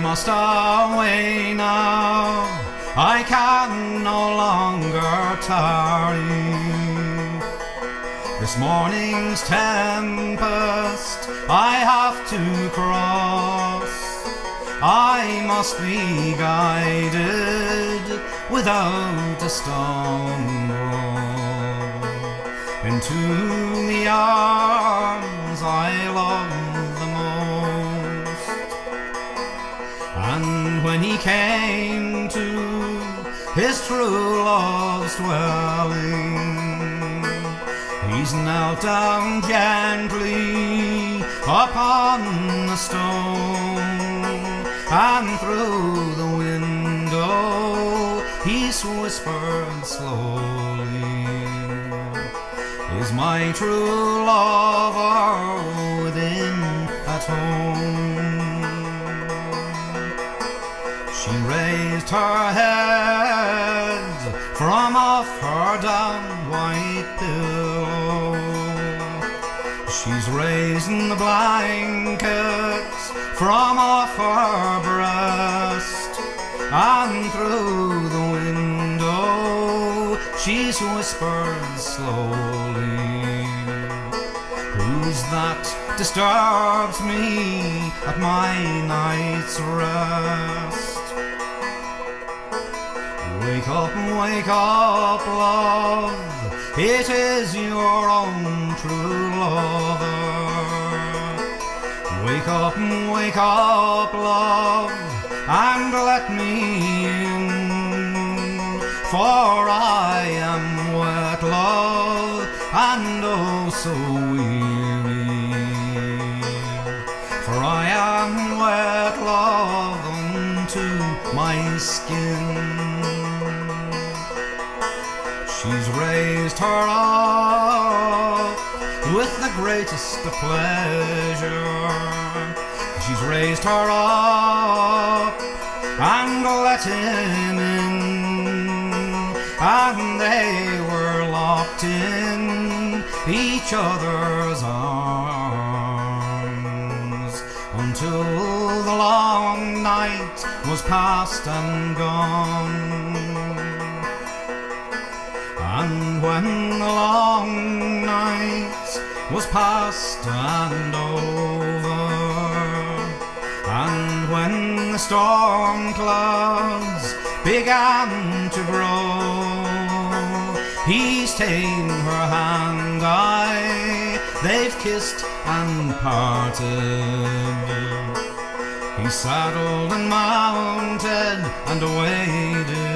must away now. I can no longer tarry. This morning's tempest I have to cross. I must be guided without a stumble into the arms I love when he came to his true love's dwelling, he's knelt down gently upon the stone, and through the window he's whispered slowly. Is my true lover within at home? She raised her head from off her down white pillow. She's raising the blankets from off her breast, and through the window she's whispered slowly. Who's that disturbs me at my night's rest? Wake up, wake up, love. It is your own true lover. Wake up, wake up, love, and let me in. For I am wet, love, and oh so weary. For I am wet, love, unto my skin. She's raised her up with the greatest of pleasure. She's raised her up and let him in, and they were locked in each other's arms until the long night was past and gone. And when the long night was past and over, and when the storm clouds began to grow, he's ta'en her hand, I, they've kissed and parted. He saddled and mounted and away awaited